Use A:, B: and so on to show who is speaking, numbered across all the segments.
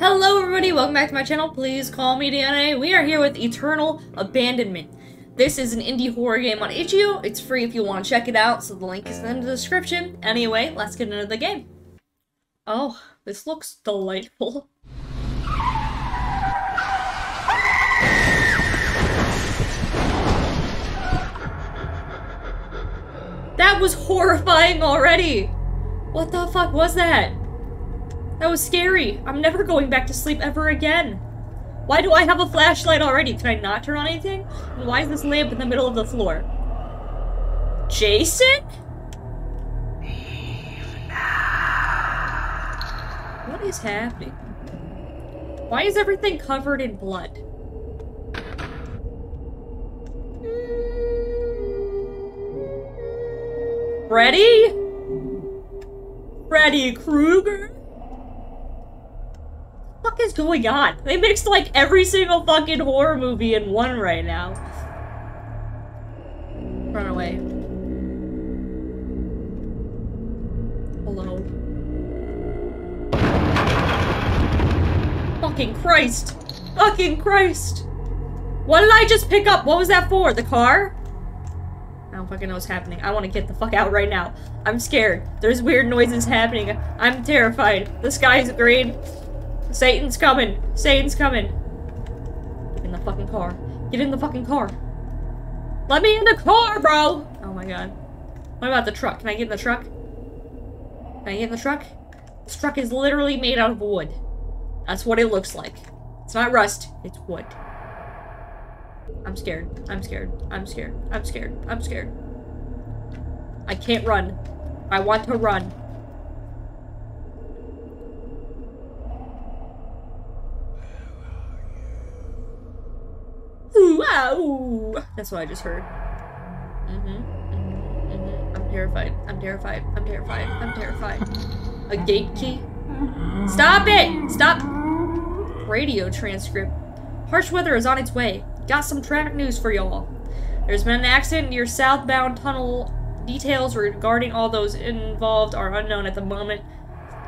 A: Hello everybody, welcome back to my channel. Please call me DNA. We are here with Eternal Abandonment. This is an indie horror game on itch.io. It's free if you want to check it out, so the link is in the description. Anyway, let's get into the game. Oh, this looks delightful. That was horrifying already! What the fuck was that? That was scary. I'm never going back to sleep ever again. Why do I have a flashlight already? Can I not turn on anything? And why is this lamp in the middle of the floor? Jason? What is happening? Why is everything covered in blood? Freddy? Freddy Krueger? Is going on? They mixed like every single fucking horror movie in one right now. Run away. Hello. Fucking Christ! Fucking Christ! What did I just pick up? What was that for? The car? I don't fucking know what's happening. I want to get the fuck out right now. I'm scared. There's weird noises happening. I'm terrified. The sky's green. Satan's coming. Satan's coming. Get in the fucking car. Get in the fucking car. Let me in the car, bro! Oh my god. What about the truck? Can I get in the truck? Can I get in the truck? This truck is literally made out of wood. That's what it looks like. It's not rust. It's wood. I'm scared. I'm scared. I'm scared. I'm scared. I'm scared. I can't run. I want to run. That's what I just heard. Mm-hmm. Mm-hmm. I'm terrified. I'm terrified. I'm terrified. I'm terrified. A gate key? Stop it! Stop! Radio transcript. Harsh weather is on its way. Got some traffic news for y'all. There's been an accident near southbound tunnel. Details regarding all those involved are unknown at the moment,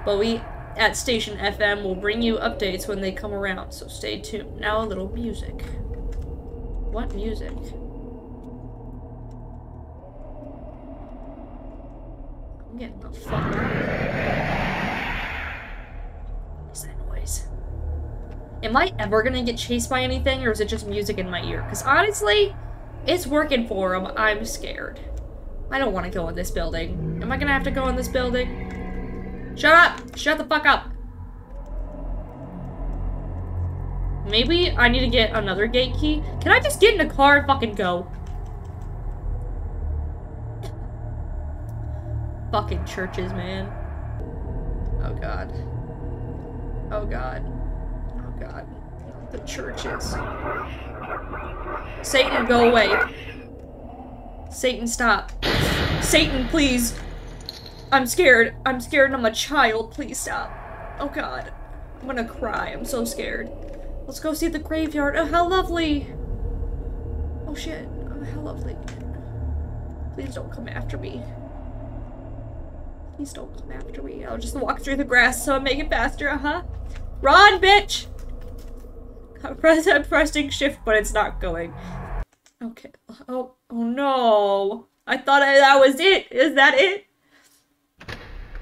A: but we at Station FM will bring you updates when they come around, so stay tuned. Now a little music. What music? I'm getting the fuck out. What is that noise? Am I ever gonna get chased by anything, or is it just music in my ear? Because honestly, it's working for him. I'm scared. I don't want to go in this building. Am I gonna have to go in this building? Shut up! Shut the fuck up! Maybe I need to get another gate key. Can I just get in a car and fucking go? fucking churches, man. Oh god. Oh god. Oh god. The churches. Satan, go away. Satan, stop. Satan, please. I'm scared. I'm scared I'm a child. Please stop. Oh god. I'm gonna cry. I'm so scared. Let's go see the graveyard. Oh, how lovely. Oh shit. Oh, how lovely. Please don't come after me. Please don't come after me. I'll just walk through the grass so I make it faster, uh-huh. Run, bitch! I'm pressing shift, but it's not going. Okay. Oh, oh no. I thought I, that was it. Is that it?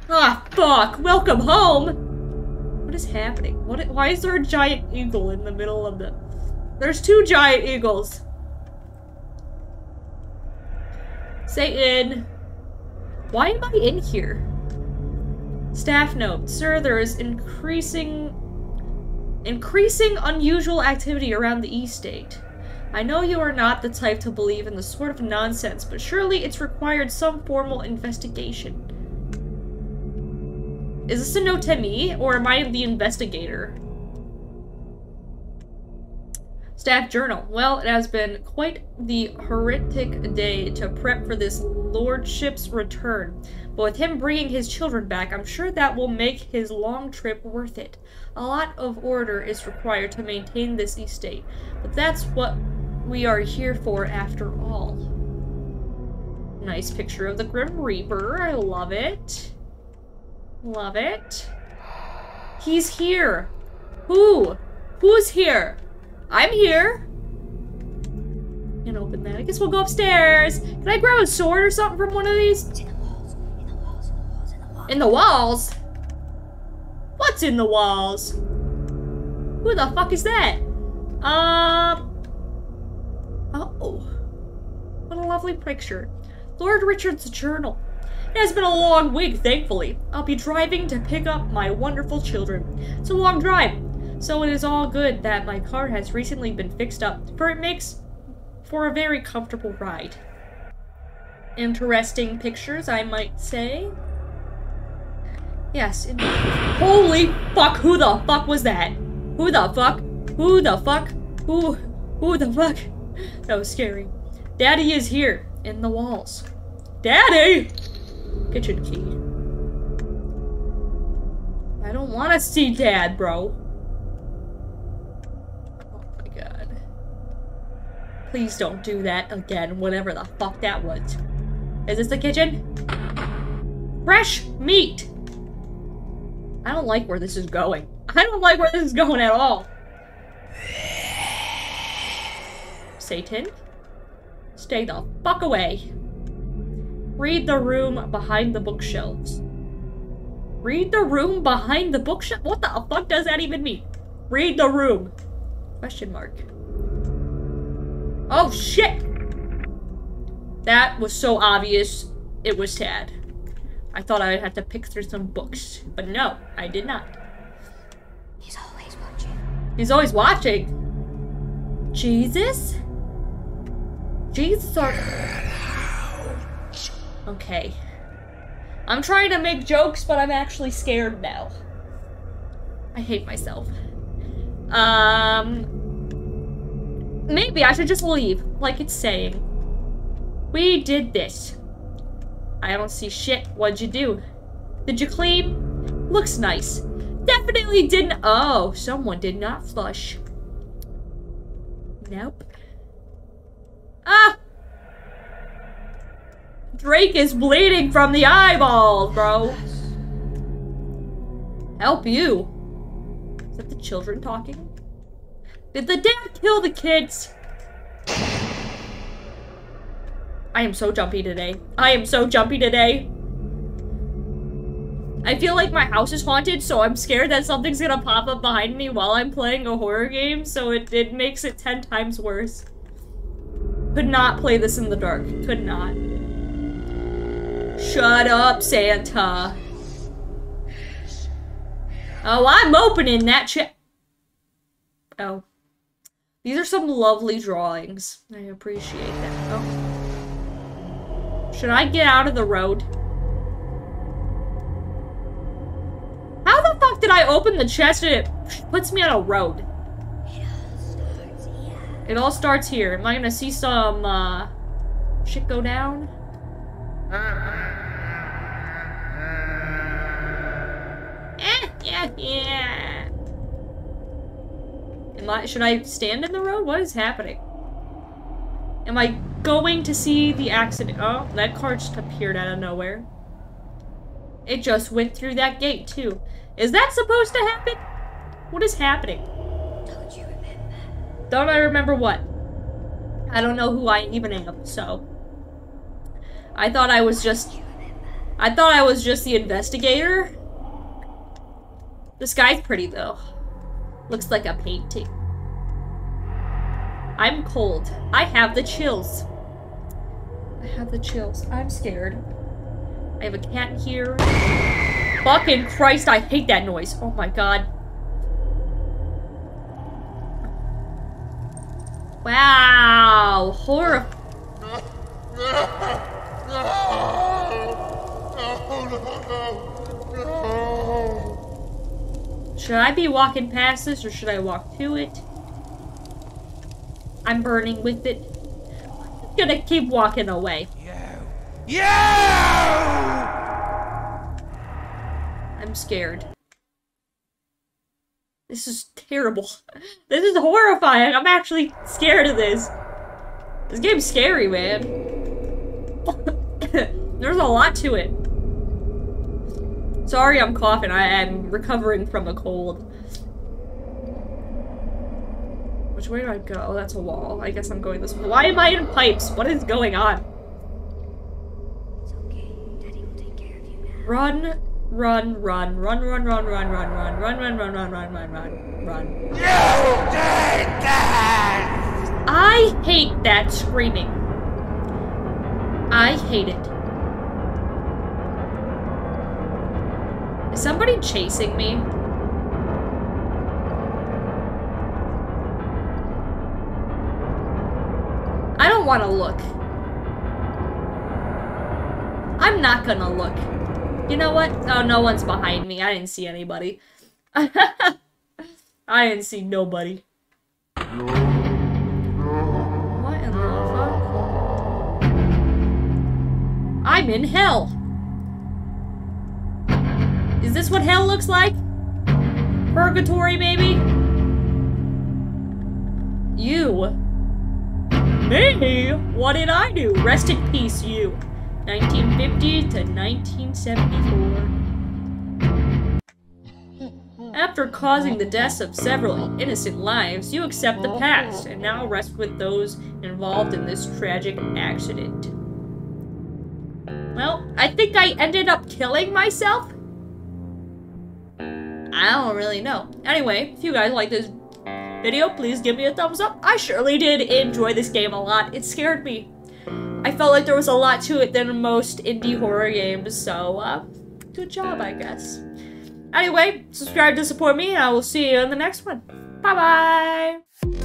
A: Ah, fuck. Welcome home. What is happening? What? Why is there a giant eagle in the middle of the... There's two giant eagles. Satan. Why am I in here? Staff note. Sir, there is increasing... Increasing unusual activity around the estate. I know you are not the type to believe in the sort of nonsense, but surely it's required some formal investigation. Is this a note to me, or am I the investigator? Staff journal. Well, it has been quite the horrific day to prep for this lordship's return. But with him bringing his children back, I'm sure that will make his long trip worth it. A lot of order is required to maintain this estate, but that's what we are here for after all. Nice picture of the Grim Reaper. I love it. Love it. He's here. Who? Who's here? I'm here. Can't open that. I guess we'll go upstairs. Can I grab a sword or something from one of these?
B: It's in the walls. In the walls. In the walls. In the walls.
A: In the walls? What's in the walls? Who the fuck is that? Um. Oh. What a lovely picture. Lord Richard's journal. It has been a long week, thankfully. I'll be driving to pick up my wonderful children. It's a long drive, so it is all good that my car has recently been fixed up, for it makes for a very comfortable ride. Interesting pictures, I might say. Yes. Holy fuck, who the fuck was that? Who the fuck? Who the fuck? Who, who the fuck? That was scary. Daddy is here, in the walls. Daddy! Kitchen key. I don't want to see Dad, bro. Oh my god. Please don't do that again, whatever the fuck that was. Is this the kitchen? Fresh meat! I don't like where this is going. I don't like where this is going at all. Satan? Stay the fuck away. Read the room behind the bookshelves. Read the room behind the bookshelf? What the fuck does that even mean? Read the room. Question mark. Oh shit! That was so obvious it was Tad. I thought I would have to pick through some books, but no, I did not.
B: He's always watching.
A: He's always watching. Jesus? Jesus are... Okay. I'm trying to make jokes, but I'm actually scared now. I hate myself. Um... Maybe I should just leave, like it's saying. We did this. I don't see shit. What'd you do? Did you clean? Looks nice. Definitely didn't- Oh, someone did not flush. Nope. Ah! Drake is bleeding from the eyeballs, bro. Help you. Is that the children talking? Did the dad kill the kids? I am so jumpy today. I am so jumpy today. I feel like my house is haunted, so I'm scared that something's gonna pop up behind me while I'm playing a horror game, so it, it makes it 10 times worse. Could not play this in the dark. Could not. Shut up, Santa. Oh, I'm opening that chest. Oh. These are some lovely drawings. I appreciate that. Oh. Should I get out of the road? How the fuck did I open the chest and it puts me on a road?
B: It all starts here.
A: Am I gonna see some, uh, shit go down? Yeah. Am I, should I stand in the road? What is happening? Am I going to see the accident? Oh, that car just appeared out of nowhere. It just went through that gate, too. Is that supposed to happen? What is happening?
B: Don't you remember?
A: Don't I remember what? I don't know who I even am, so. I thought I was just. I thought I was just the investigator. This sky's pretty, though. Looks like a painting. I'm cold. I have the chills. I have the chills. I'm scared. I have a cat here. Fucking Christ, I hate that noise. Oh my god. Wow, horror. Should I be walking past this or should I walk to it? I'm burning with it. I'm gonna keep walking away.
C: You! You!
A: I'm scared. This is terrible. This is horrifying. I'm actually scared of this. This game's scary, man. There's a lot to it. Sorry I'm coughing. I am recovering from a cold. Which way do I go? Oh, that's a wall. I guess I'm going this way. Why am I in pipes? What is going on? Run, run, run, run, run, run, run, run, run, run, run, run, run, run, run, run, run.
C: You did that!
A: I hate that screaming. I hate it. Somebody chasing me? I don't want to look. I'm not gonna look. You know what? Oh, no one's behind me. I didn't see anybody. I didn't see nobody. What in the fuck? I'm in hell. Is this what hell looks like? Purgatory, maybe? You. Me? What did I do? Rest in peace, you. 1950 to 1974. After causing the deaths of several innocent lives, you accept the past and now rest with those involved in this tragic accident. Well, I think I ended up killing myself. I don't really know. Anyway, if you guys like this video, please give me a thumbs up. I surely did enjoy this game a lot. It scared me. I felt like there was a lot to it than most indie horror games, so, uh, good job, I guess. Anyway, subscribe to support me, and I will see you in the next one. Bye-bye!